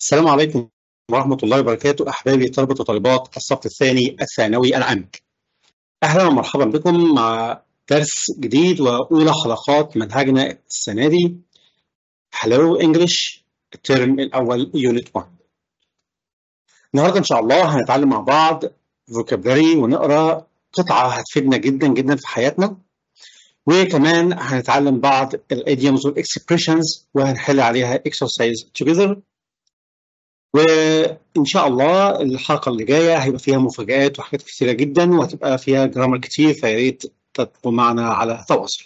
السلام عليكم ورحمة الله وبركاته أحبابي طلبة وطالبات الصف الثاني الثانوي العام أهلا ومرحبا بكم مع درس جديد وأولى حلقات منهجنا السنة دي. Hello English الترم الأول unit 1 النهاردة إن شاء الله هنتعلم مع بعض vocabulary ونقرأ قطعة هتفيدنا جدا جدا في حياتنا. وكمان هنتعلم بعض ال idioms وال expressions وهنحل عليها exercise together. وإن شاء الله الحلقة اللي جاية هيبقى فيها مفاجآت وحاجات كثيره جدا وهتبقى فيها جرامر كتير فيا ريت تبقوا معنا على تواصل.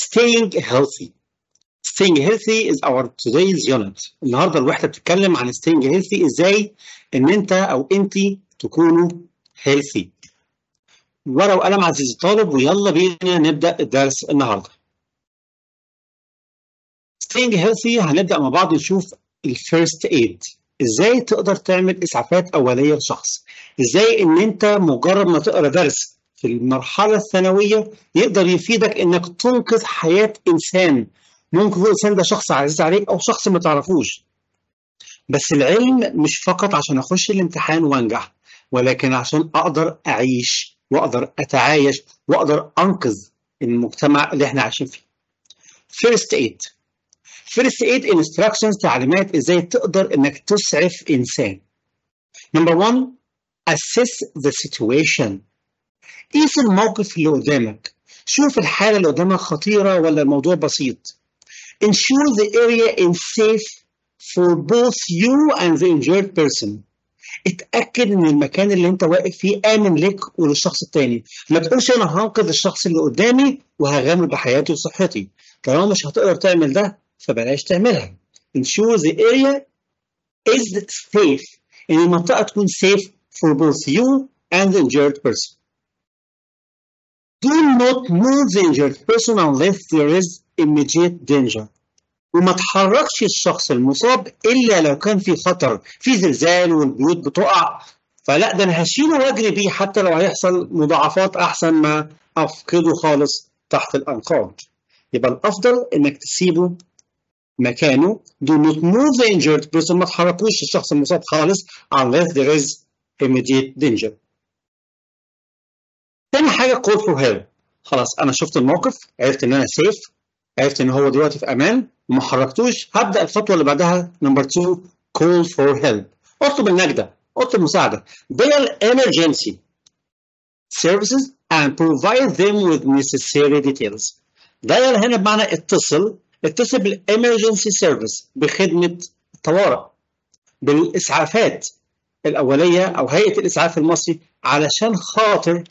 Staying healthy. Staying healthy is our today's unit. النهارده الوحدة بتتكلم عن staying healthy إزاي إن أنت أو انت تكونوا healthy. ورقة وقلم عزيزي الطالب ويلا بينا نبدأ الدرس النهارده. Staying healthy هنبدأ مع بعض نشوف الفيرست ايد إزاي تقدر تعمل إسعافات أولية لشخص؟ إزاي إن أنت مجرد ما تقرأ درس في المرحلة الثانوية يقدر يفيدك إنك تنقذ حياة إنسان. ممكن الانسان ده شخص عزيز عليك أو شخص ما تعرفوش. بس العلم مش فقط عشان أخش الامتحان وأنجح ولكن عشان أقدر أعيش وأقدر أتعايش وأقدر أنقذ المجتمع اللي إحنا عايشين فيه. first aid first aid instructions تعليمات إزاي تقدر إنك تسعف إنسان. number 1 assess the situation. قيس الموقف اللي قدامك. شوف الحالة اللي قدامك خطيرة ولا الموضوع بسيط. Ensure the area is safe for both you and the injured person. اتأكد ان المكان اللي انت واقف فيه آمن لك وللشخص التاني. ما تقولش أنا هنقذ الشخص اللي قدامي وهغامر بحياتي وصحتي. طالما مش هتقدر تعمل ده فبلاش تعملها. Ensure the area is safe. إن المنطقة تكون safe for both you and the injured person. Do not move the injured person unless there is immediate danger. وما تحركش الشخص المصاب إلا لو كان في خطر في زلزال والبيوت بتقع فلا ده أنا هشيله وأجري بيه حتى لو هيحصل مضاعفات أحسن ما أفقده خالص تحت الأنقاض. يبقى الأفضل إنك تسيبه مكانه. Do not move the injured person ما تحركوش الشخص المصاب خالص. Unless there is immediate danger. تاني حاجة call for help. خلاص أنا شفت الموقف. عرفت إن أنا سيف عرفت إن هو دلوقتي في أمان. وما حركتوش. هبدأ الخطوة اللي بعدها. نمبر 2 call for help. أطلب النجدة. أطلب مساعدة. Dial emergency services and provide them with necessary details. Dial هنا بمعنى اتصل. اتصل بالامرجنسي سيرفيس بخدمة الطوارئ بالإسعافات الأولية أو هيئة الإسعاف المصري علشان خاطر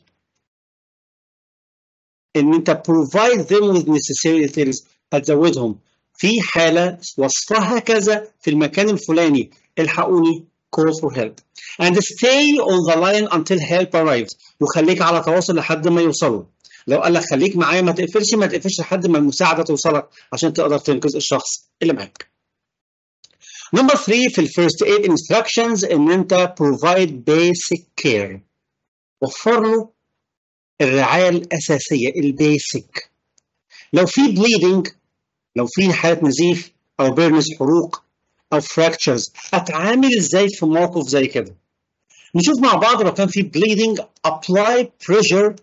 إن أنت provide them with necessary details هتزودهم. في حالة وصفها كذا في المكان الفلاني الحقوني call for help. And stay on the line until help arrives. وخليك على تواصل لحد ما يوصلوا. لو قال لك خليك معايا ما تقفلش ما تقفلش لحد ما المساعدة توصلك عشان تقدر تنقذ الشخص اللي معاك. number 3 في ال first aid instructions إن أنت provide basic care. وفر له الرعاية الأساسية ال basic. لو في bleeding لو في حالة نزيف أو burns حروق أو fractures اتعامل إزاي في موقف زي كده؟ نشوف مع بعض لو كان في bleeding apply pressure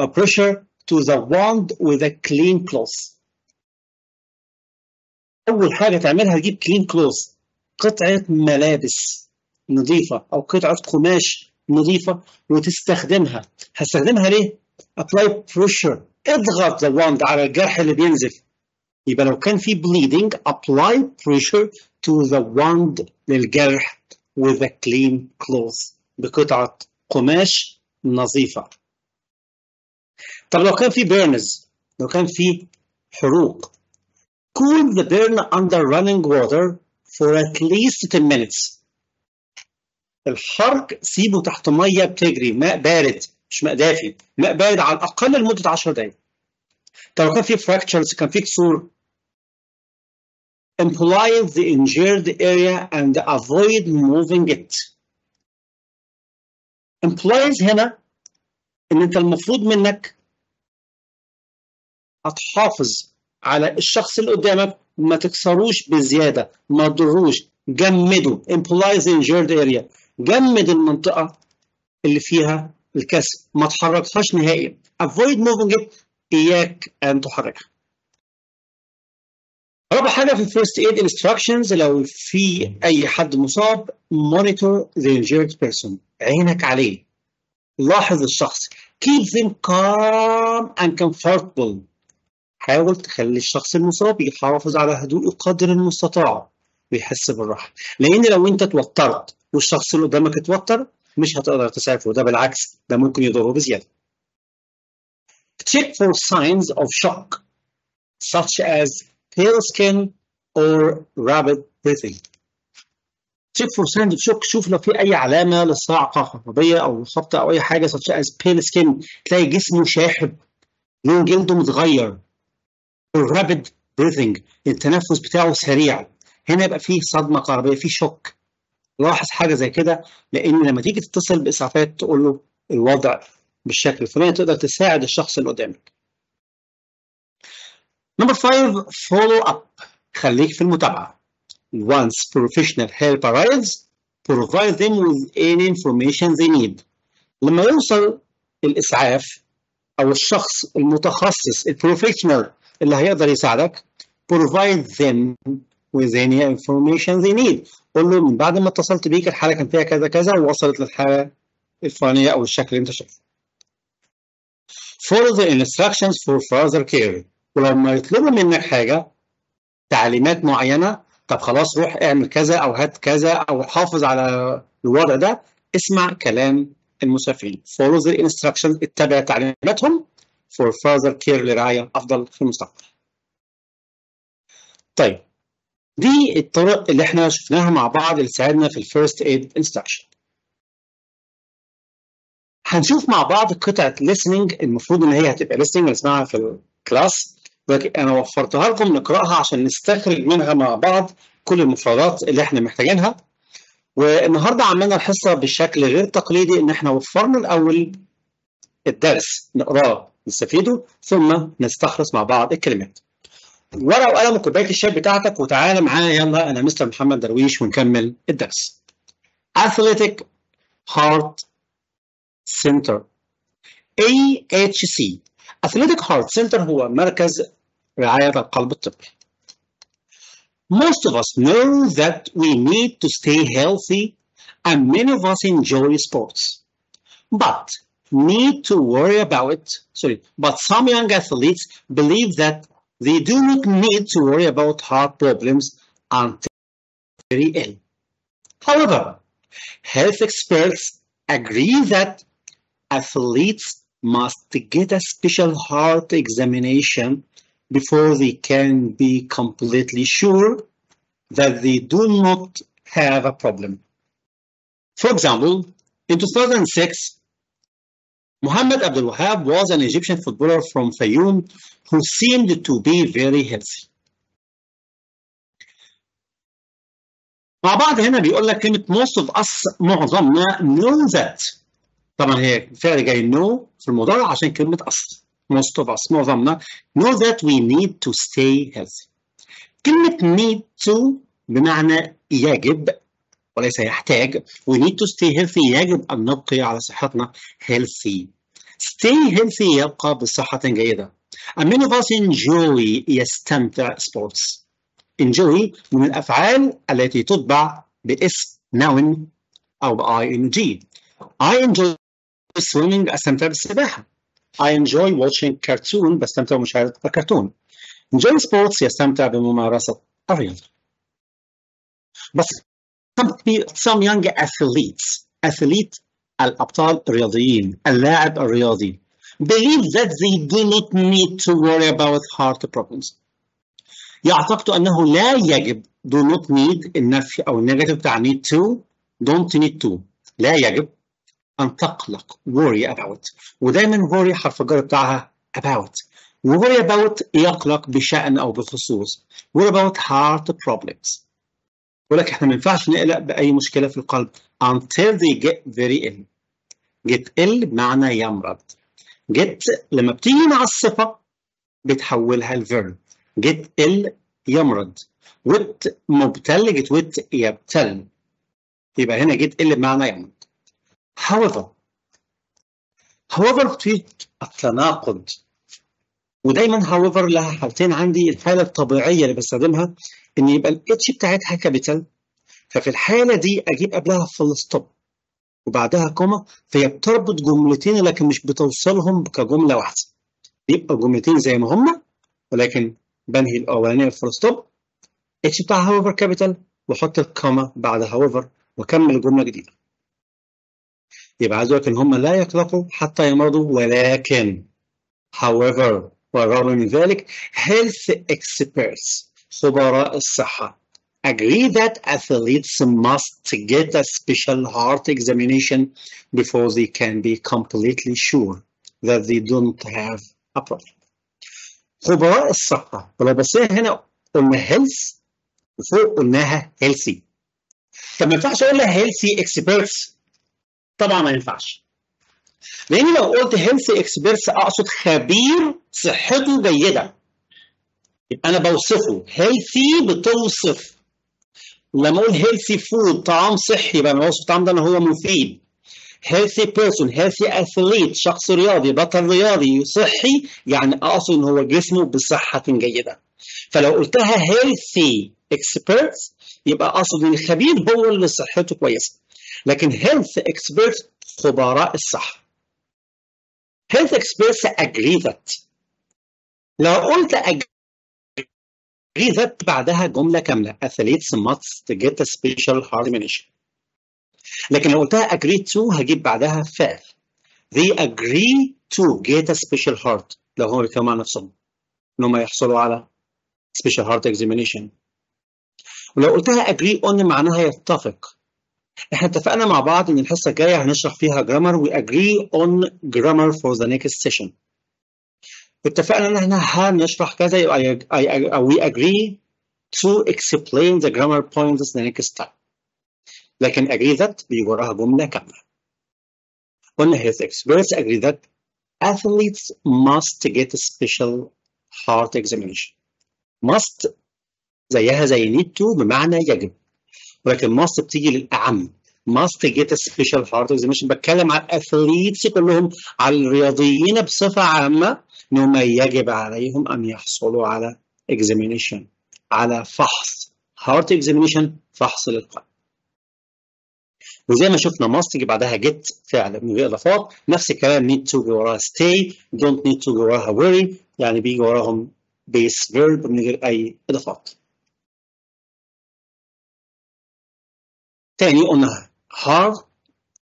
uh, pressure to the wound with a clean cloth. أول حاجة تعملها تجيب clean cloth قطعة ملابس نظيفة أو قطعة قماش نظيفة وتستخدمها. هستخدمها ليه؟ apply pressure اضغط the wound على الجرح اللي بينزف. يبقى لو كان في bleeding apply pressure to the wound للجرح with a clean cloth بقطعة قماش نظيفة. طب لو كان في بيرنز لو كان في حروق cool the burn under running water for at least 10 minutes? الحرق سيبه تحت مية بتجري ماء بارد مش ماء دافي ماء بارد على الأقل لمدة 10 دقائق طب لو كان في fractures كان في كسور. Employ the injured area and avoid moving it. Employs هنا ان انت المفروض منك هتحافظ على الشخص اللي قدامك ما تكسروش بزيادة ما تضروش. جمدوا immobilize injured جمد المنطقة اللي فيها الكسر ما تحركهاش نهائيا moving it. إياك أن تحركها. رابع حاجة في ال first aid instructions لو في أي حد مصاب monitor the injured person. عينك عليه. لاحظ الشخص. Keep them calm and comfortable. حاول تخلي الشخص المصاب يحافظ على هدوء قدر المستطاع. ويحس بالراحة. لأن لو أنت توترت والشخص اللي قدامك اتوتر مش هتقدر تسعفه وده بالعكس ده ممكن يضره بزيادة. Check for signs of shock such as pale skin or rapid breathing. Check for signs of shock. شوف لو في أي علامة للصاعقة الكهربائيه أو الخبطة أو أي حاجة such as pale skin تلاقي جسمه شاحب. لون جلده متغير. Rapid breathing التنفس بتاعه سريع هنا يبقى فيه صدمة كهربائيه فيه شوك لاحظ حاجة زي كده لأن لما تيجي تتصل بإسعافات تقول له الوضع بالشكل الفلاني تقدر تساعد الشخص اللي قدامك. نمبر 5 follow up خليك في المتابعة. Once professional help arrives, provide them with any information they need. لما يوصل الإسعاف أو الشخص المتخصص البروفيشنال اللي هيقدر يساعدك provide them with any information they need. قول له من بعد ما اتصلت بيك الحاله كان فيها كذا كذا ووصلت للحاله الفلانيه أو الشكل اللي أنت شايفه. follow the instructions for further care ولما يطلبوا منك حاجة تعليمات معينة طب خلاص روح اعمل كذا أو هات كذا أو حافظ على الوضع ده اسمع كلام المسعفين follow the instructions اتبع تعليماتهم for further care لرعاية أفضل في المستقبل. طيب دي الطرق اللي إحنا شفناها مع بعض اللي تساعدنا في ال first aid instruction. هنشوف مع بعض قطعة listening المفروض إن هي هتبقى listening نسمعها في الكلاس لكن أنا وفرتها لكم نقرأها عشان نستخرج منها مع بعض كل المفردات اللي إحنا محتاجينها والنهاردة عملنا الحصة بالشكل غير تقليدي إن إحنا وفرنا الأول الدرس نقراه نستفيده ثم نستخلص مع بعض الكلمات. ورقه وقلم وكوبايه الشاي بتاعتك وتعالى معايا يلا أنا مستر محمد درويش ونكمل الدرس. Athletic Heart Center AHC Athletic Heart Center هو مركز رعاية القلب الطبي. Most of us know that we need to stay healthy and many of us enjoy sports. But need to worry about it. Sorry, but some young athletes believe that they do not need to worry about heart problems until very ill. However, health experts agree that athletes must get a special heart examination before they can be completely sure that they do not have a problem. For example, in 2006, Muhammad Abdul Wahab was an Egyptian footballer from Fayoum who seemed to be very healthy. مع بعض هنا بيقول لك كلمة most of us معظمنا know that طبعا هي فعل جاي know في المضارع عشان كلمة أصل most of us معظمنا know that we need to stay healthy كلمة need to بمعنى يجب وليس يحتاج we need to stay healthy يجب أن نبقي على صحتنا healthy stay healthy يبقى بصحة جيدة and many of us enjoy يستمتع sports enjoy من الأفعال التي تتبع باسم noun أو ing I enjoy swimming أستمتع بالسباحة I enjoy watching cartoon بستمتع بمشاهدة الكرتون enjoy sports يستمتع بممارسة الرياضة some, some young athletes athlete الأبطال الرياضيين اللاعب الرياضي believe that they do not need to worry about heart problems يعتقد أنه لا يجب do not need النفي أو النيجاتيف بتاع need to don't need to لا يجب أن تقلق worry about ودايما worry حرف الجر بتاعها about worry about يقلق بشأن أو بخصوص worry about heart problems يقول لك إحنا ما ينفعش نقلق بأي مشكلة في القلب until they get very ill ill بمعنى يمرض. get لما بتيجي مع الصفة بتحولها الفيرب get ill يمرض. وت مبتل جيت وت يبتل. يبقى هنا جيت اللي بمعنى يمرض. However however في التناقض. ودايما however لها حالتين عندي. الحالة الطبيعية اللي بستخدمها إن يبقى ال H بتاعتها capital ففي الحالة دي أجيب قبلها full stop وبعدها comma فهي بتربط جملتين لكن مش بتوصلهم كجملة واحدة. يبقى جملتين زي ما هما ولكن بنهي الأولانية full stop H بتاع however capital واحط ال comma بعد however واكمل جملة جديدة. يبقى عايز أقول إن هم لا يقلقوا حتى يمرضوا ولكن however ورغم من ذلك health experts خبراء الصحة. Agree that athletes must get a special heart examination before they can be completely sure that they don't have a problem. خبراء الصحة ولو بصينا هنا قلنا health وفوق قلناها healthy. طب ما ينفعش أقول لها healthy experts طبعا ما ينفعش. لأن لو قلت healthy experts اقصد خبير صحته جيده. يبقى أنا بوصفه healthy بتوصف لما أقول healthy food طعام صحي يبقى أنا بوصف الطعام ده هو مفيد. healthy person healthy athlete شخص رياضي بطل رياضي صحي يعني أقصد إن هو جسمه بصحة جيدة. فلو قلتها healthy experts يبقى أقصد إن الخبير هو اللي صحته كويسة. لكن health experts خبراء الصحه. health experts agree that لو قلت agree that بعدها جملة كاملة athletes must get a special heart examination لكن لو قلتها agree to هجيب بعدها فعل they agree to get a special heart لو هم بيتكلموا مع نفسهم ان هم يحصلوا على special heart examination ولو قلتها agree on معناها يتفق إحنا اتفقنا مع بعض ان الحصه الجايه هنشرح فيها جرامر we agree on grammar for the next session اتفقنا ان إحنا هنشرح كذا يبقى we agree to explain the grammar points the next time لكن agree that بيجي وراها جمله كامله قلنا health experts agree that athletes must get a special heart examination must زيها زي need to بمعنى يجب ولكن must بتيجي للأعم must get a special heart examination بتكلم على الاثليتس كلهم على الرياضيين بصفة عامة انهم يجب عليهم أن يحصلوا على examination على فحص. Heart examination فحص للقلب. وزي ما شفنا يجي بعدها get فعل من غير إضافات. نفس الكلام need to يجي وراها stay don't need to يجي وراها worry. يعني بيجي وراهم base verb من غير أي إضافات. تاني قلنا hard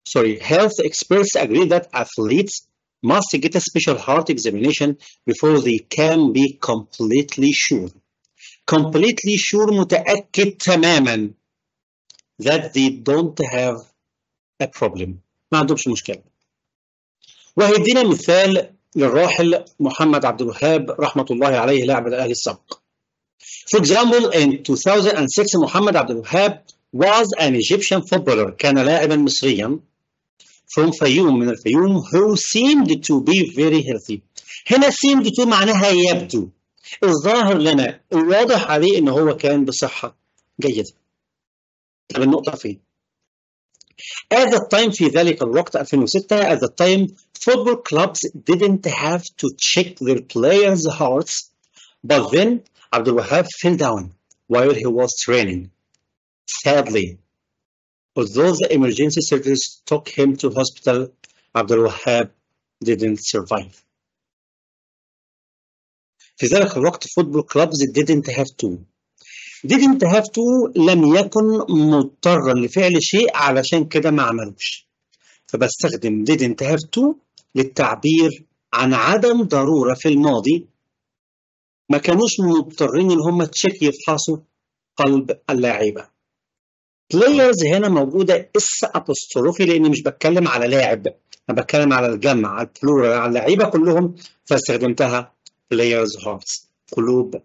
sorry health experts agree that athletes must get a special heart examination before they can be completely sure completely sure متأكد تماما that they don't have a problem ما عندهمش مشكلة وهيدينا مثال للراحل محمد عبد الوهاب رحمة الله عليه لاعب الأهلي السابق For example, in 2006 محمد عبد الوهاب was an Egyptian footballer كان لاعبا مصريا from فيوم من الفيوم who seemed to be very healthy هنا seemed to معناها يبدو الظاهر لنا الواضح عليه ان هو كان بصحة جيدة طب النقطة فين؟ At the time في ذلك الوقت 2006 at the time football clubs didn't have to check their players' hearts but then عبد الوهاب fell down while he was training Sadly, although the emergency surgeons took him to hospital, Abdul Wahab didn't survive. في ذلك الوقت football clubs didn't have to. Didn't have to لم يكن مضطرا لفعل شيء علشان كده ما عملوش. فبستخدم didn't have to للتعبير عن عدم ضرورة في الماضي ما كانوش مضطرين إن هم check يفحصوا قلب اللاعيبة. players هنا موجودة S apostrophe لأني مش بتكلم على لاعب. أنا بتكلم على الجمع على البلورال على اللعيبة كلهم. فاستخدمتها players hearts قلوب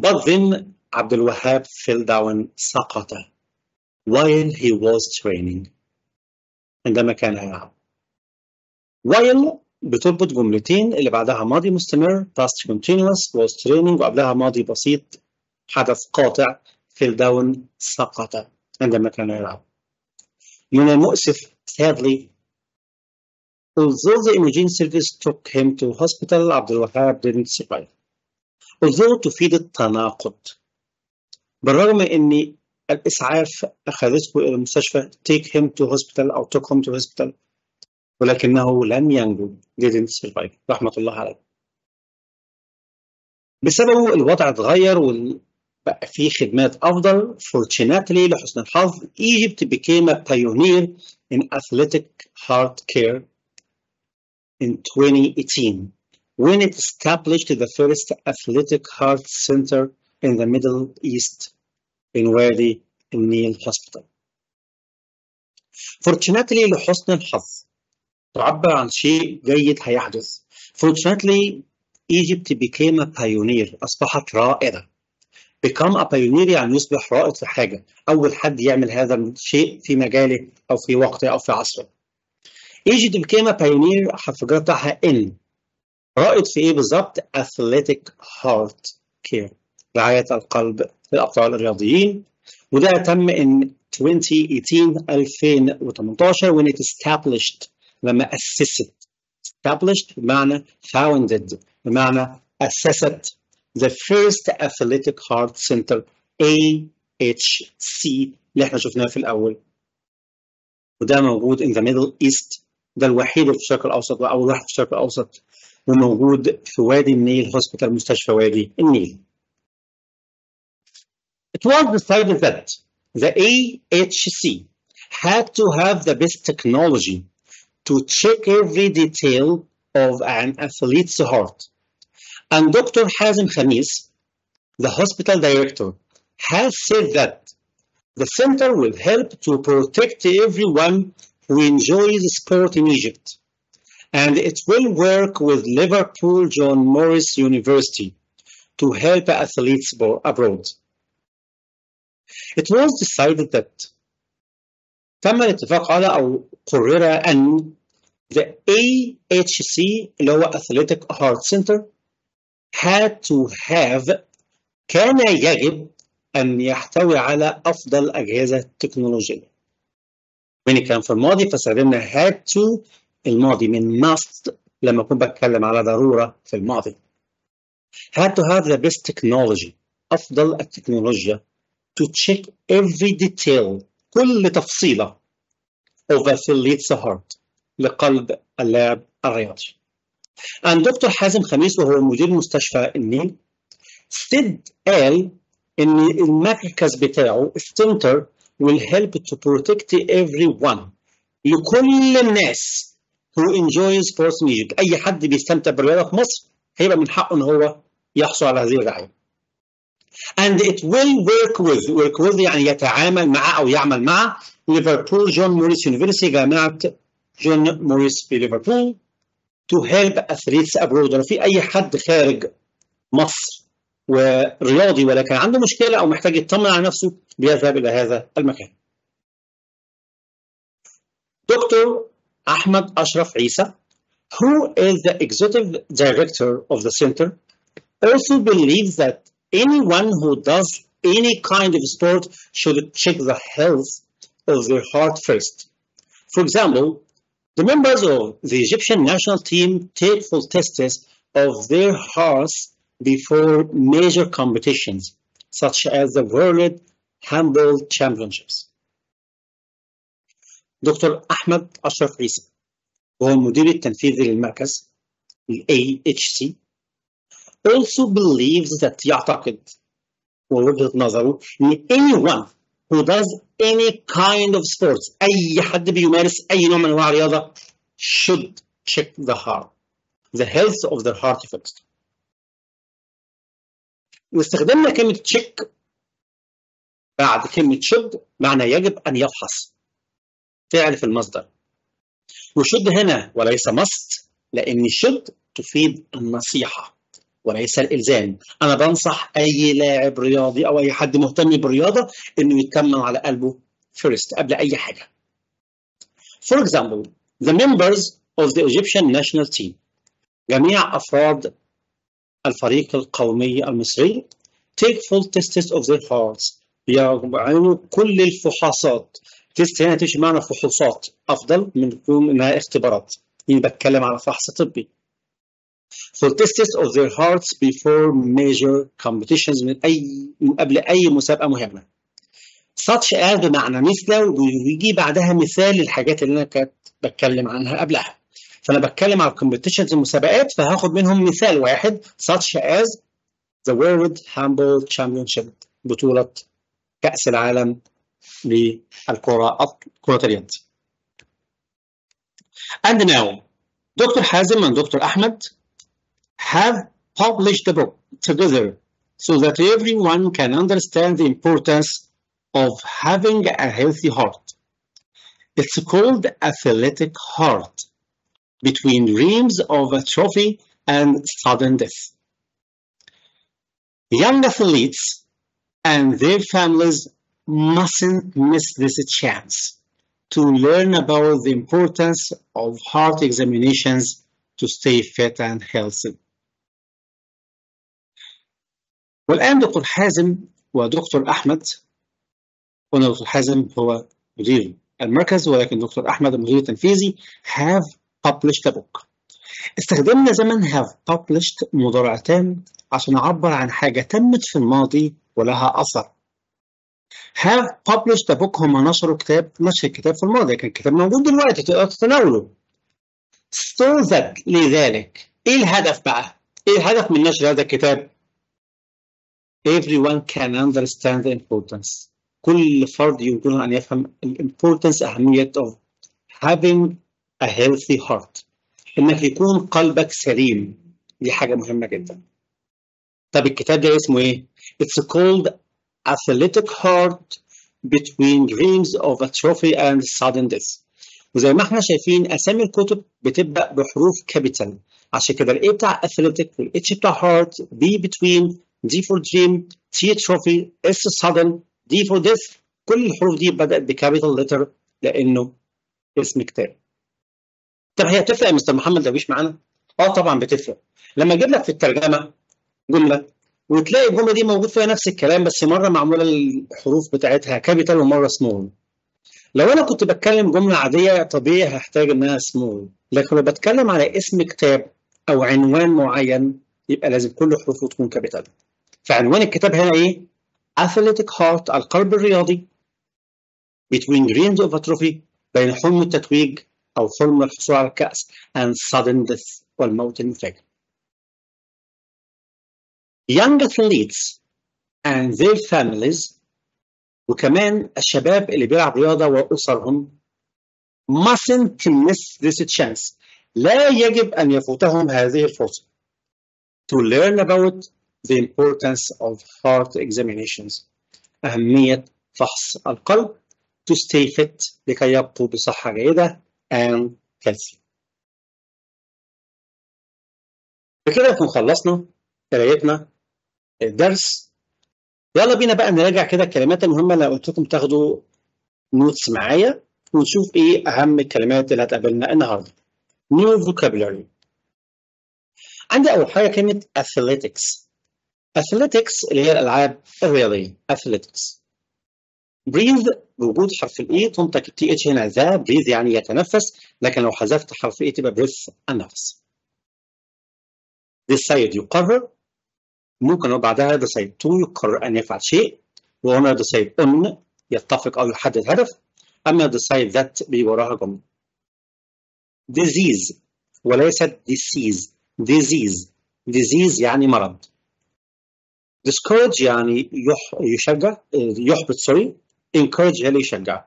but then عبد الوهاب fell down سقط. While he was training. عندما كان يلعب. While بتربط جملتين اللي بعدها ماضي مستمر past continuous was training وقبلها ماضي بسيط حدث قاطع. فيل داون سقط عندما كان يلعب. من المؤسف sadly although the imaging service took him to hospital. عبد الوهاب didn't survive. although تفيد التناقض. بالرغم إن الإسعاف أخذته إلى المستشفى take him to hospital أو took him to hospital ولكنه لم ينجو didn't survive. رحمة الله عليه. بسببه الوضع اتغير وبقى فيه خدمات أفضل fortunately لحسن الحظ Egypt became a pioneer in athletic heart care in 2018 when it established the first athletic heart center in the Middle East in Wadi النيل Hospital. Fortunately لحسن الحظ تعبر عن شيء جيد هيحدث. Fortunately, Egypt became a pioneer. أصبحت رائدة. Become a pioneer يعني يصبح رائد في حاجة. أول حد يعمل هذا الشيء في مجاله أو في وقته أو في عصره. Egypt became a pioneer حرف بتاعها. رائد في إيه بالظبط؟ Athletic heart care. رعاية القلب للأبطال الرياضيين. وده تم in 2018 2018 when it established لما أسست established بمعنى founded بمعنى أسست the first athletic heart center AHC اللي احنا شفناه في الأول وده موجود in the middle east ده الوحيد في الشرق الأوسط وأول واحد في الشرق الأوسط وموجود في وادي النيل هوسبيتال مستشفى وادي النيل It was decided that the AHC had to have the best technology to check every detail of an athlete's heart. And Dr. Hazim Khamis, the hospital director, has said that the center will help to protect everyone who enjoys sport in Egypt. And it will work with Liverpool John Morris University to help athletes abroad. It was decided that تم الاتفاق على أو قرر أن the AHC اللي هو Athletic Heart Center had to have كان يجب أن يحتوي على أفضل أجهزة تكنولوجية. وين كان في الماضي فاستخدمنا had to الماضي من must لما أكون بتكلم على ضرورة في الماضي. had to have the best technology أفضل التكنولوجيا to check every detail كل تفصيلة of athlete's heart لقلب اللاعب الرياضي. And دكتور حازم خميس وهو مدير مستشفى النيل said قال إن المركز بتاعه السنتر will help to protect everyone. لكل الناس who enjoy sports Egypt أي حد بيستمتع بالرياضة في مصر هيبقى من حقه إن هو يحصل على هذه الرعاية. And it will work with work with يعني يتعامل مع أو يعمل مع Liverpool John Moores University جامعة جون موريس في ليفربول to help athletes abroad لو في أي حد خارج مصر ورياضي ولكن عنده مشكلة أو محتاج يطمن على نفسه بيذهب إلى هذا المكان. دكتور أحمد أشرف عيسى who is the executive director of the center also believes that anyone who does any kind of sport should check the health of their heart first. For example, the members of the Egyptian national team take full tests of their hearts before major competitions, such as the World Handball Championships. دكتور أحمد أشرف عيسى وهو المدير التنفيذي للمركز ال AHC also believes that يعتقد ووجهة نظره إن anyone who does any kind of sports. أي حد بيمارس أي نوع من أنواع الرياضة should check the heart. The health of their heart first. واستخدمنا كلمة check بعد كلمة should معنى يجب أن يفحص فعل في المصدر. وشد هنا وليس must لأن should تفيد النصيحة. وليس الإلزام. أنا بنصح أي لاعب رياضي أو أي حد مهتم بالرياضة إنه يتكمل على قلبه first قبل أي حاجة. For example, the members of the Egyptian national team. جميع أفراد الفريق القومي المصري take full tests of their hearts. يعملوا كل الفحوصات. تيست هنا تمشي معنى فحوصات. أفضل من إنها اختبارات. يعني بتكلم على فحص طبي. For tests of their hearts before major competitions من من قبل أي مسابقة مهمة such as بمعنى مثل ويجي بعدها مثال للحاجات اللي أنا كنت بتكلم عنها قبلها فأنا بتكلم على competitions المسابقات فهاخد منهم مثال واحد such as the World Handball Championship بطولة كأس العالم للكرة كرة اليد. And now Dr. Hazim and Dr. Ahmed have published a book together so that everyone can understand the importance of having a healthy heart. It's called Athletic Heart Between Dreams of a Trophy and Sudden Death. Young athletes and their families mustn't miss this chance to learn about the importance of heart examinations to stay fit and healthy. والآن دكتور حازم ودكتور أحمد قلنا دكتور حازم هو مدير المركز ولكن دكتور أحمد المدير التنفيذي have published a book استخدمنا زمن have published مضارعتان عشان نعبر عن حاجة تمت في الماضي ولها أثر have published a book هم نشروا كتاب نشر الكتاب في الماضي لكن الكتاب موجود دلوقتي تقدر تتناوله so that لذلك إيه الهدف بقى؟ إيه الهدف من نشر هذا الكتاب؟ Everyone can understand the importance. كل فرد يمكنه أن يفهم الامبورتنس أهمية of having a healthy heart. إنك يكون قلبك سليم. دي حاجة مهمة جدا. طب الكتاب ده اسمه إيه؟ It's called Athletic Heart Between Dreams of a Trophy and Sudden Death. وزي ما إحنا شايفين أسامي الكتب بتبدأ بحروف capital عشان كده ال A بتاع Athletic وال H بتاع Heart B between D for Dream T Trophy S Sudden D for Death. كل الحروف دي بدأت ب capital letter لأنه اسم كتاب. طب هي بتفرق يا مستر محمد؟ درويش معانا؟ آه طبعا بتفرق. لما أجيب لك في الترجمة جملة وتلاقي الجملة دي موجود فيها نفس الكلام بس مرة معمولة الحروف بتاعتها capital ومرة small لو أنا كنت بتكلم جملة عادية طبيعي هحتاج إنها سمول لكن لو بتكلم على اسم كتاب أو عنوان معين يبقى لازم كل حروفه تكون capital فعنوان الكتاب هنا إيه Athletic Heart القلب الرياضي Between Dreams of a Trophy بين حلم التتويج أو حلم الحصول على الكأس and sudden death والموت المفاجئ. Young athletes and their families وكمان الشباب اللي بيلعب رياضة وأسرهم mustn't miss this chance. لا يجب أن يفوتهم هذه الفرصة to learn about the importance of heart examinations. أهمية فحص القلب to stay fit لكي يبقوا بصحة جيدة and healthy. بكده نكون خلصنا قرايتنا الدرس يلا بينا بقى نراجع كده الكلمات المهمة اللي قلت لكم تاخدوا notes معايا ونشوف إيه أهم الكلمات اللي هتقابلنا النهارده. New vocabulary. عندي أول حاجة كلمة athletics. Athletics اللي هي الألعاب الرياضية. athletics. breathe بوجود حرف ال E تنطق ال TH هنا ذا breathe يعني يتنفس لكن لو حذفت حرف ال E تبقى breath النفس. decide يقرر ممكن بعدها decide to يقرر أن يفعل شيء وهنا decide on يتفق أو يحدد هدف decide that بيجي وراها جملة. disease وليست disease disease disease يعني مرض. Discourage يعني يح... يشجع يحبط sorry encourage اللي يشجع.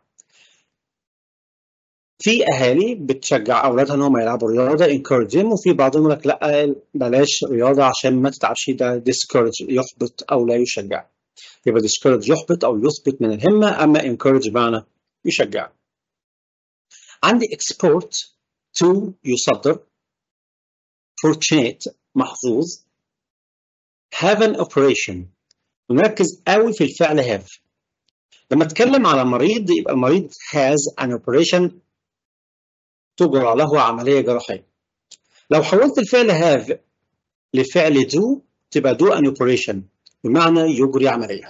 في أهالي بتشجع أولادها ان هم يلعبوا رياضة encourage وفي بعضهم يقول لك لا بلاش رياضة عشان ما تتعبش ده discourage يحبط أو لا يشجع. يبقى discourage يحبط أو يثبت من الهمة أما encourage معنى يشجع. عندي export to يصدر fortunate محظوظ. Have an operation. نركز قوي في الفعل have. لما اتكلم على مريض يبقى المريض has an operation تجرى له عملية جراحية. لو حولت الفعل have لفعل do تبقى do an operation. بمعنى يجري عملية.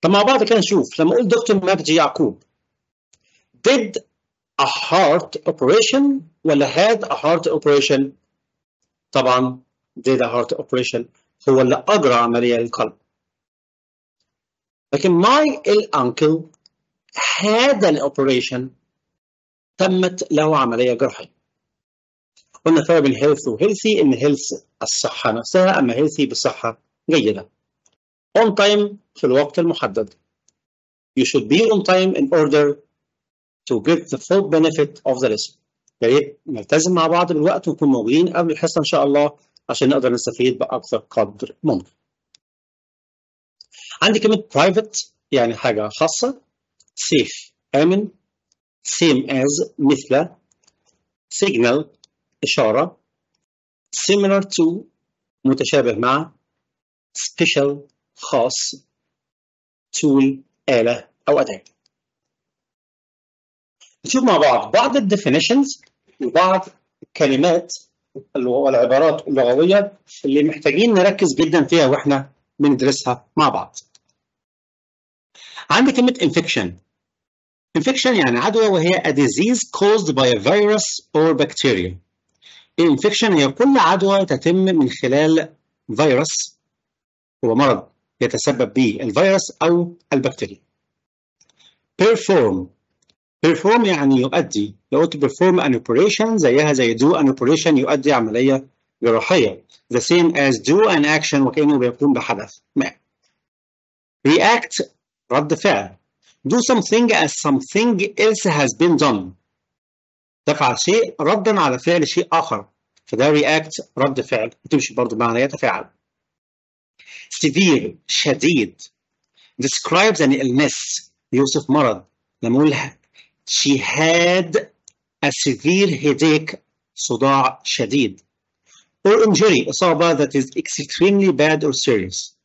طب مع بعض كده نشوف. لما أقول دكتور مجدي يعقوب did a heart operation ولا had a heart operation طبعا did a heart operation. هو اللي أجرى عملية للقلب لكن my uncle had an operation تمت له عملية جراحية. قلنا فرق بين health و healthy إن health الصحة نفسها أما healthy بصحة جيدة. on time في الوقت المحدد. You should be on time in order to get the full benefit of the lesson يا ريت نلتزم مع بعض بالوقت ونكون موجودين قبل الحصة إن شاء الله. عشان نقدر نستفيد بأكثر قدر ممكن. عندي كلمة private يعني حاجة خاصة. safe آمن. same as مثل. signal إشارة. similar to متشابه مع. special خاص. tool آلة أو أداة. نشوف مع بعض. بعض ال definitions وبعض الكلمات والعبارات اللغوية اللي محتاجين نركز جدا فيها وإحنا بندرسها مع بعض. عندي كلمة infection. infection يعني عدوى وهي a disease caused by a virus or bacteria. ال infection هي كل عدوى تتم من خلال فيروس هو مرض يتسبب به الفيروس أو البكتيريا. perform perform يعني يؤدي لو قلت perform an operation زيها زي do an operation يؤدي عملية جراحية the same as do an action وكأنه بيقوم بحدث ما react رد فعل do something as something else has been done تفعل شيء ردا على فعل شيء آخر فده react رد فعل وتمشي برضه معنى يتفاعل severe شديد describes an illness يوصف مرض لما أقول she had a severe headache صداع شديد or injury إصابة that is extremely bad or serious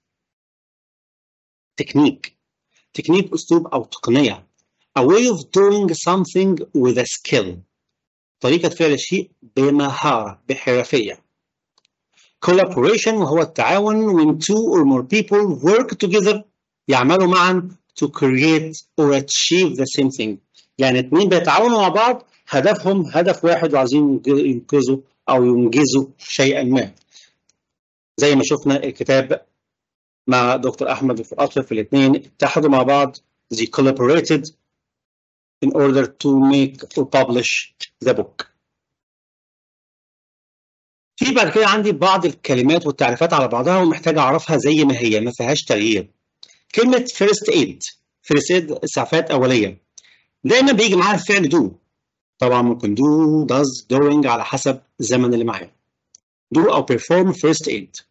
تكنيك تكنيك أسلوب أو تقنية a way of doing something with a skill طريقة فعل شيء بمهارة بحرفية collaboration وهو التعاون when two or more people work together يعملوا معا to create or achieve the same thing يعني اتنين بيتعاونوا مع بعض هدفهم هدف واحد وعايزين ينقذوا أو ينجزوا شيئا ما. زي ما شفنا الكتاب مع دكتور أحمد دكتور اطرف الاثنين اتحدوا مع بعض they collaborated in order to make or publish the book. في بعد كده عندي بعض الكلمات والتعريفات على بعضها ومحتاج أعرفها زي ما هي ما فيهاش تغيير. كلمة first aid first aid إسعافات أولية. دايما بيجي معاها الفعل do طبعا ممكن do does doing على حسب الزمن اللي معايا. do أو perform first aid.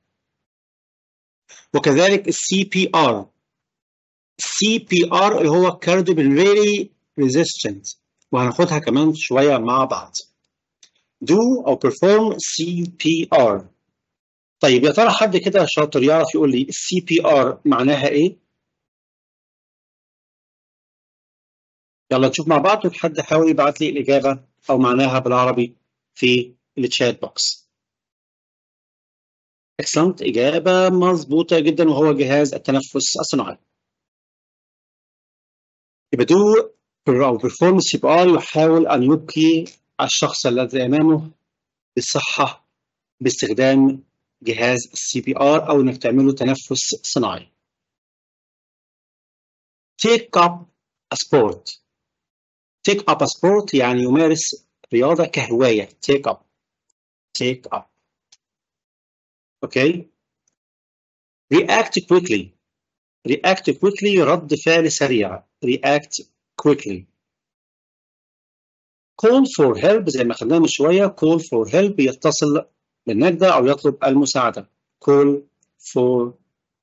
وكذلك ال CPR CPR اللي هو cardiopulmonary resuscitation. وهناخدها كمان شوية مع بعض. do أو perform CPR طيب يا ترى حد كده شاطر يعرف يقول لي ال CPR معناها إيه؟ يلا نشوف مع بعض وحد حاول يبعت لي الإجابة أو معناها بالعربي في ال chat box. Excellent إجابة مظبوطة جدا وهو جهاز التنفس الصناعي. يبقى do أو perform CPR يحاول أن يبقي الشخص الذي أمامه بالصحة باستخدام جهاز ال CPR أو إنك تعمله تنفس صناعي. Take up a sport take up a sport يعني يمارس رياضة كهواية take up take up okay react quickly react quickly رد فعل سريع react quickly call for help زي ما خدناه من شوية call for help يتصل بالنجدة أو يطلب المساعدة call for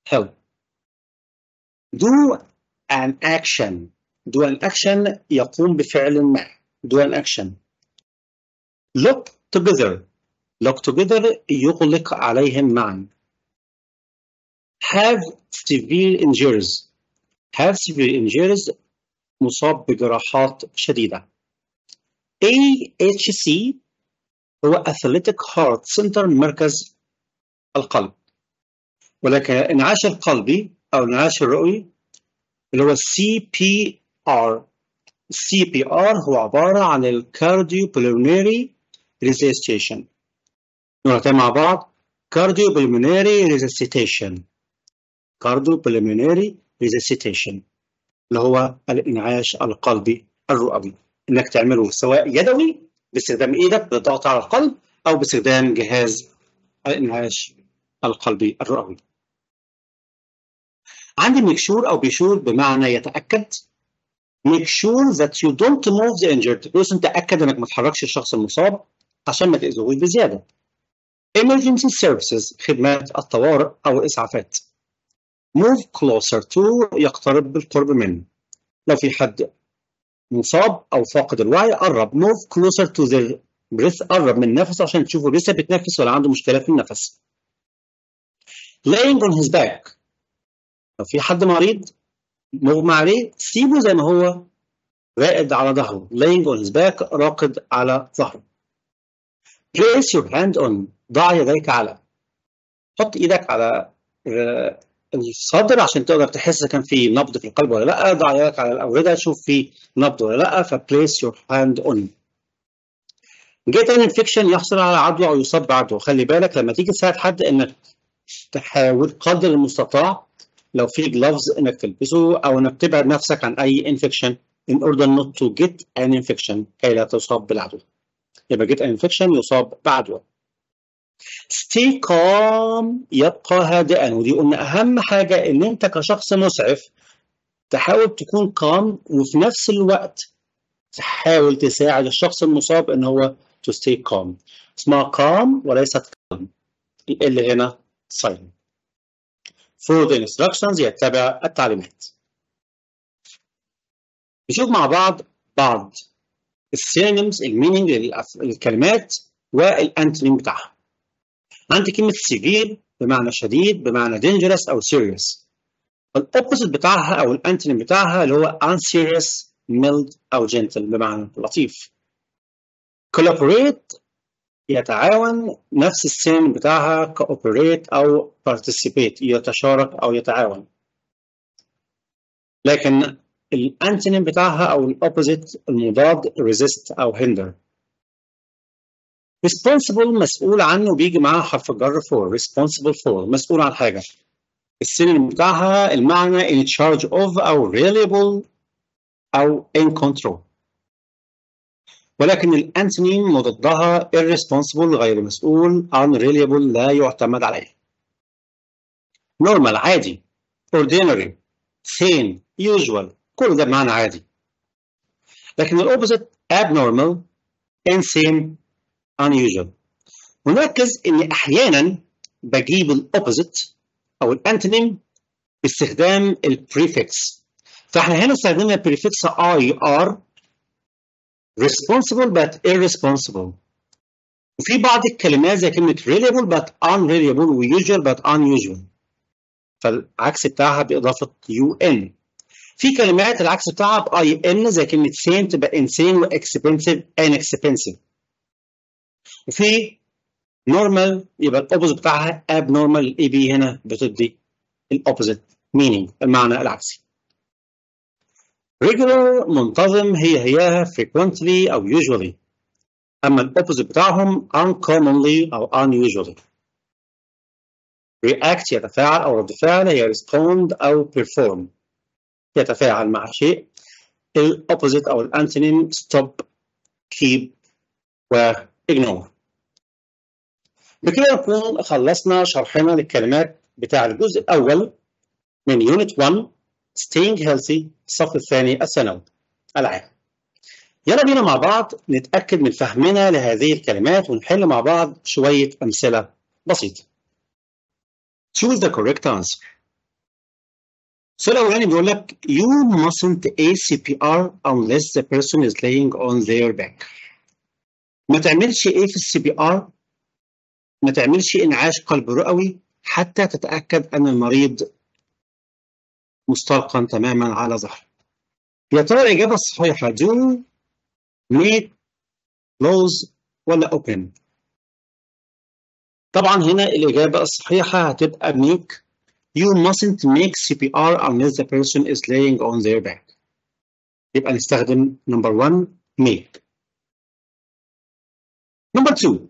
help do an action do an action يقوم بفعل ما do an action look together look together يغلق عليهم معا have severe injuries have severe injuries مصاب بجراحات شديدة AHC هو Athletic Heart Center مركز القلب ولكن الانعاش القلبي أو الانعاش الرئوي اللي هو CPR CPR هو عبارة عن ال Cardiopulmonary Resuscitation. نقولها مع بعض. Cardiopulmonary Resuscitation. Cardiopulmonary Resuscitation. اللي هو الانعاش القلبي الرئوي. إنك تعمله سواء يدوي باستخدام إيدك بالضغط على القلب أو باستخدام جهاز الانعاش القلبي الرئوي. عندي sure أو sure بمعنى يتأكد. Make sure that you don't move the injured person تأكد إنك ما تحركش الشخص المصاب عشان ما تاذوش بزيادة. emergency services خدمات الطوارئ أو الاسعافات. move closer to يقترب بالقرب منه. لو في حد مصاب أو فاقد الوعي قرب move closer to the breath قرب من نفسه عشان تشوفه لسه بيتنفس ولا عنده مشكلة في النفس laying on his back لو في حد مريض مغمى عليه سيبه زي ما هو راقد على ظهره laying on his back راقد على ظهره. Place your hand on ضع يديك على. حط إيدك على الصدر عشان تقدر تحس كان في نبض في القلب ولا لأ ضع يدك على الأوردة شوف في نبض ولا لأ ف place your hand on get an infection يحصل على عدوى أو يصاب بعدوى. خلي بالك لما تيجي تساعد حد إنك تحاول قدر المستطاع لو في gloves إنك تلبسه أو إنك تبعد نفسك عن أي infection in order not to get an infection كي لا تصاب بالعدوى. يبقى get an infection يصاب بعدوى. Stay calm يبقى هادئا. ودي قلنا أهم حاجة إن أنت كشخص مسعف تحاول تكون calm وفي نفس الوقت تحاول تساعد الشخص المصاب إن هو to stay calm. اسمها calm وليست calm. ال L هنا silent. Follow the instructions يتبع التعليمات. نشوف مع بعض بعض ال synonyms ال meaning للكلمات وال antonym بتاعها. عندي كلمة severe بمعنى شديد بمعنى dangerous أو serious. ال opposite بتاعها أو ال antonym بتاعها اللي هو unserious mild أو gentle بمعنى لطيف. Collaborate يتعاون نفس السين بتاعها cooperate أو participate يتشارك أو يتعاون. لكن الأنتونيم بتاعها أو الأوبوزيت المضاد resist أو hinder. Responsible مسؤول عنه بيجي معاه حرف الجر for responsible for مسؤول عن حاجة. السين بتاعها المعنى in charge of أو reliable أو in control. ولكن ال antonym مضادها irresponsible غير مسؤول unreliable لا يعتمد عليه. normal عادي. ordinary sane usual كل ده معنى عادي. لكن ال opposite abnormal insane unusual. ونركز ان أحيانا بجيب ال opposite أو ال antonym باستخدام ال prefix فإحنا هنا استخدمنا ال prefix IR responsible but irresponsible. وفي بعض الكلمات زي كلمة reliable but unreliable و usual but unusual. فالعكس بتاعها بإضافة un في كلمات العكس بتاعها ب IN زي كلمة sane تبقى insane و expensive inexpensive وفي normal يبقى ال opposite بتاعها abnormal. ال AB هنا بتدي ال opposite meaning المعنى العكسي. Regular منتظم هي هياها frequently أو usually. أما ال opposite بتاعهم uncommonly أو unusually. React يتفاعل أو رد فعل هي respond أو perform. يتفاعل مع شيء. ال opposite أو ال antonym stop keep و ignore. بكده نكون خلصنا شرحنا للكلمات بتاع الجزء الأول من يونت 1 staying healthy الصف الثاني الثانوي العام. يلا بينا مع بعض نتأكد من فهمنا لهذه الكلمات ونحل مع بعض شوية أمثلة بسيطة. Choose the correct answer. السؤال الأولاني بيقول لك you mustn't ACPR unless the person is laying on their back. ما تعملش إيه في ال CPR ما تعملش إنعاش قلب رئوي حتى تتأكد أن المريض مستلقا تماما على ظهره يا ترى الاجابه الصحيحه do make close ولا open طبعا هنا الإجابة الصحيحة هتبقى make you mustn't make CPR unless the person is laying on their back يبقى نستخدم number one make number two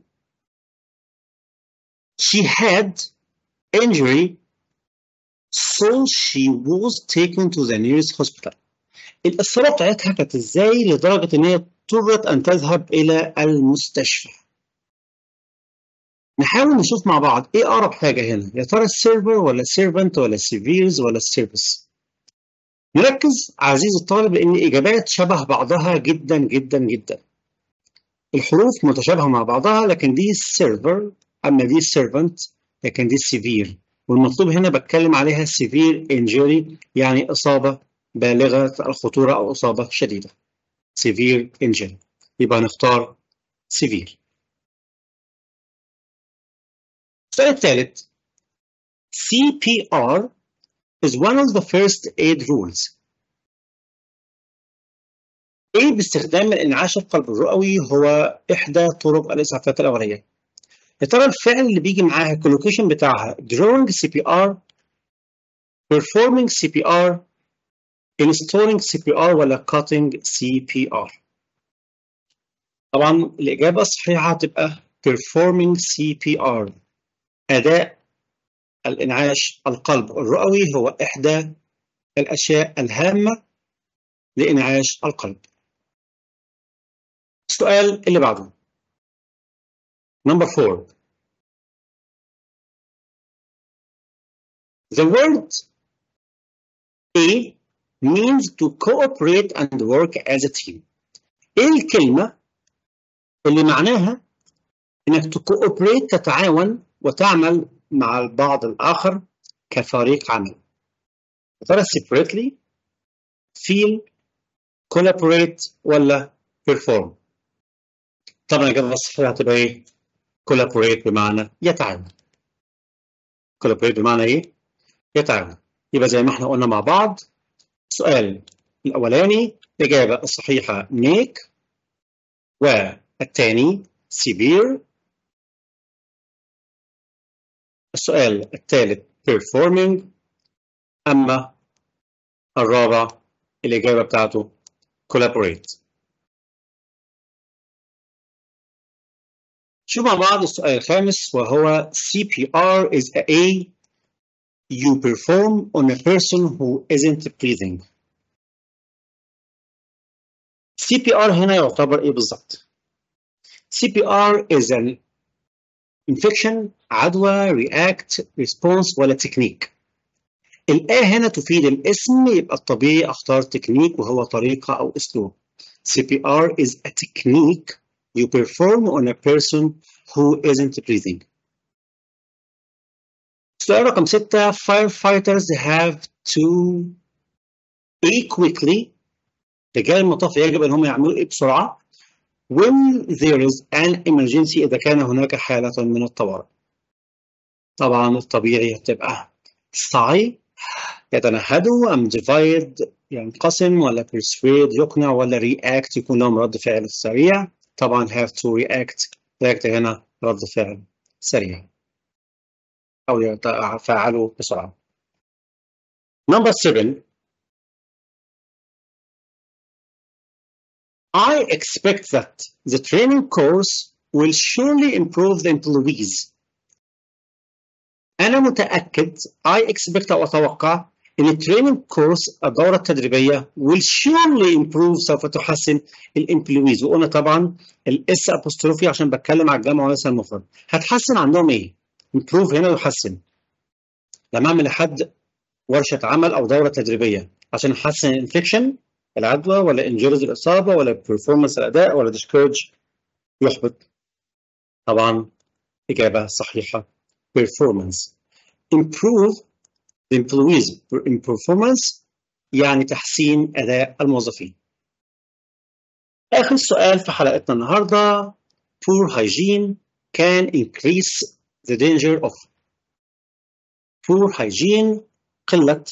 she had injury so she was taken to the nearest hospital. الإصابة بتاعتها كانت إزاي لدرجة إن هي اضطرت أن تذهب إلى المستشفى. نحاول نشوف مع بعض إيه أقرب حاجة هنا. يا ترى السيرفر ولا السيرفنت ولا السيفيرز ولا السيرفيس؟ نركز عزيزي الطالب لأن إجابات شبه بعضها جدا جدا جدا. الحروف متشابهة مع بعضها لكن دي ال server. أما دي ال servant لكن دي ال severe. والمطلوب هنا بتكلم عليها severe injury يعني إصابة بالغة الخطورة أو إصابة شديدة. severe injury. يبقى نختار severe. السؤال الثالث. CPR is one of the first aid rules. إيه باستخدام الإنعاش القلب الرئوي هو إحدى طرق الإسعافات الأولية. يا ترى الفعل اللي بيجي معاها الكولوكيشن بتاعها drawing CPR performing CPR installing CPR ولا cutting CPR طبعا الإجابة الصحيحة هتبقى performing CPR أداء الإنعاش القلب. الرئوي هو إحدى الأشياء الهامة لإنعاش القلب. السؤال اللي بعده. Number four the word A means to cooperate and work as a team. إيه الكلمة اللي معناها إنك تكوبريت تتعاون وتعمل مع البعض الآخر كفريق عمل. ترى separately, feel, collaborate ولا perform؟ طبعا الإجابة الصحيحة هتبقى إيه؟ Collaborate بمعنى يتعاون. collaborate بمعنى إيه؟ يتعاون. يبقى زي ما إحنا قلنا مع بعض السؤال الأولاني الإجابة الصحيحة make والثاني severe السؤال الثالث performing أما الرابع الإجابة بتاعته collaborate شوف مع بعض السؤال الخامس وهو CPR is a you perform on a person who isn't breathing. CPR هنا يعتبر إيه بالظبط؟ CPR is an infection عدوى react response ولا تكنيك. ال a هنا تفيد الاسم يبقى الطبيعي أختار تكنيك وهو طريقة أو أسلوب. CPR is a technique you perform on a person who isn't breathing. سؤال رقم ستة. Firefighters have to إيه quickly. رجال المطاف يجب ان هم يعملوا إيه بسرعة؟ When there is an emergency إذا كان هناك حالة من الطوارئ. طبعا الطبيعي هتبقى sigh يتنهدوا am divide ينقسم ولا persuade يقنع ولا react يكون لهم رد فعل سريع. طبعا have to react react هنا رد فعل سريع أو يتفاعلوا بسرعة. Number seven. I expect that the training course will surely improve the employees. أنا متأكد I expect أو أتوقع إن التريننج كورس الدورة التدريبية will surely improve سوف تحسن ال employees وقلنا طبعا ال s apostrophe عشان بتكلم على الجمع وليس المفرد. هتحسن عندهم إيه؟ improve هنا يحسن لما أعمل لحد ورشة عمل أو دورة تدريبية عشان أحسن ال infection العدوى ولا injuries الاصابه ولا performance الأداء ولا discourage يحبط. طبعا إجابة صحيحة. performance. improve employees in performance يعني تحسين أداء الموظفين. آخر سؤال في حلقتنا النهارده poor hygiene can increase the danger of poor hygiene. قلة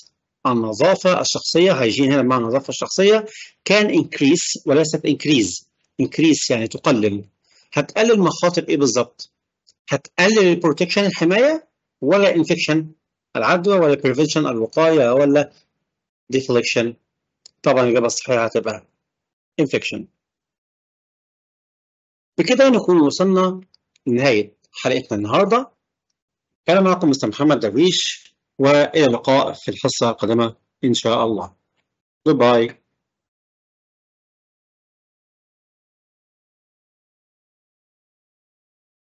النظافة الشخصية hygiene هنا بمعنى النظافة الشخصية can increase وليست increase. increase يعني تقلل. هتقلل مخاطر إيه بالظبط؟ هتقلل البروتكشن الحماية ولا انفكشن العدوى ولا prevention الوقاية ولا deflection طبعا الاجابه الصحيحه هتبقى infection. بكده نكون وصلنا لنهاية حلقتنا النهارده. كان معكم مستر محمد درويش وإلى اللقاء في الحصة القادمة إن شاء الله. Goodbye.